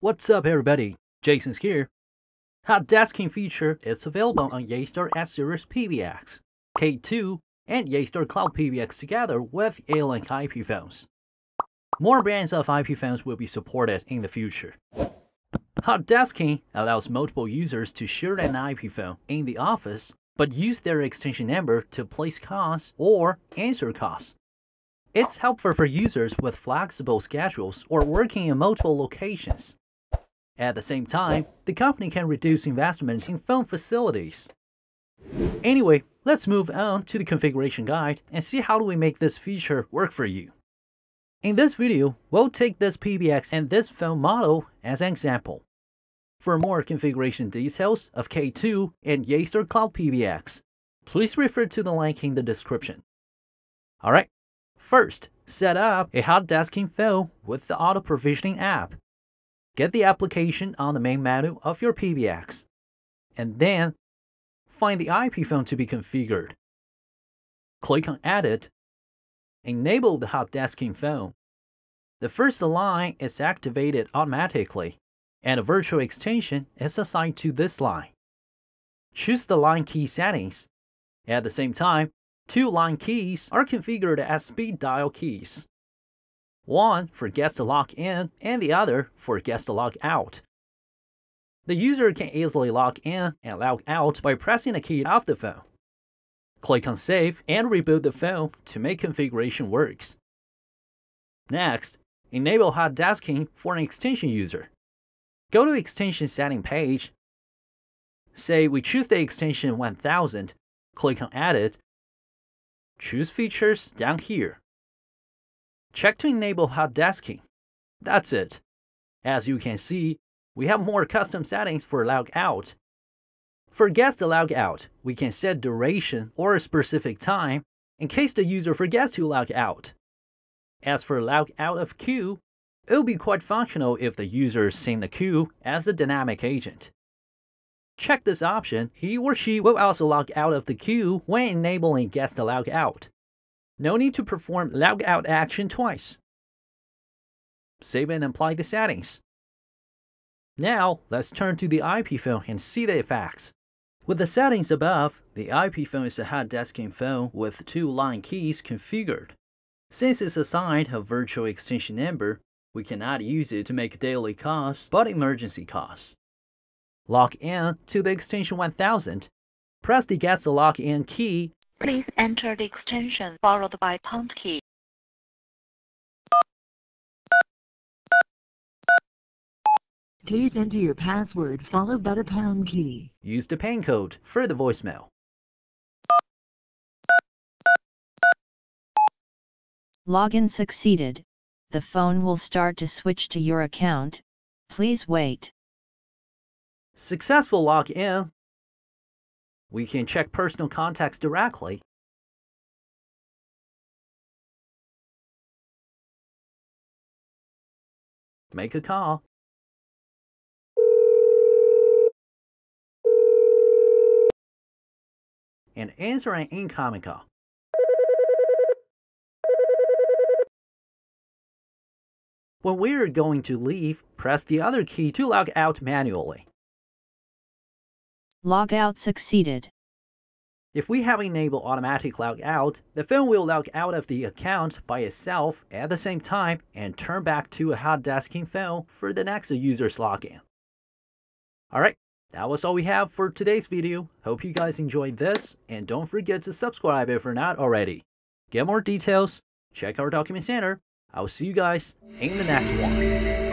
What's up everybody, Jason's here. Hot desking feature is available on Yeastar S-Series PBX, K2, and Yeastar Cloud PBX together with Yealink IP phones. More brands of IP phones will be supported in the future. Hot desking allows multiple users to share an IP phone in the office, but use their extension number to place calls or answer calls. It's helpful for users with flexible schedules or working in multiple locations. At the same time, the company can reduce investment in phone facilities. Anyway, let's move on to the configuration guide and see how do we make this feature work for you. In this video, we'll take this PBX and this phone model as an example. For more configuration details of K2 and Yeastar Cloud PBX, please refer to the link in the description. Alright, first, set up a hot desking phone with the auto provisioning app. Get the application on the main menu of your PBX, and then find the IP phone to be configured. Click on Edit, enable the hot desking phone. The first line is activated automatically, and a virtual extension is assigned to this line. Choose the line key settings. At the same time, two line keys are configured as speed dial keys one for guest to log in and the other for guest to log out. The user can easily log in and log out by pressing a key of the phone. Click on Save and reboot the phone to make configuration works. Next, enable hot desking for an extension user. Go to the extension setting page. Say we choose the extension 1000, click on Edit. Choose Features down here. Check to enable hot desking. That's it. As you can see, we have more custom settings for log out. For guest log out, we can set duration or a specific time in case the user forgets to log out. As for log out of queue, it will be quite functional if the user is seeing the queue as a dynamic agent. Check this option, he or she will also log out of the queue when enabling guest log out. No need to perform log out action twice. Save and apply the settings. Now, let's turn to the IP phone and see the effects. With the settings above, the IP phone is a hot desking phone with two line keys configured. Since it's assigned a virtual extension number, we cannot use it to make daily calls but emergency calls. Log in to the extension 1000. Press the guest login key Please enter the extension followed by pound key. Please enter your password followed by the pound key. Use the PIN code for the voicemail. Login succeeded. The phone will start to switch to your account. Please wait. Successful login. We can check personal contacts directly. Make a call. And answer an incoming call. When we're going to leave, press the other key to log out manually. Logout succeeded. If we have enabled automatic log out, the phone will log out of the account by itself at the same time and turn back to a hot desking phone for the next user's login. Alright, that was all we have for today's video. Hope you guys enjoyed this, and don't forget to subscribe if you're not already. Get more details, check our document center. I'll see you guys in the next one.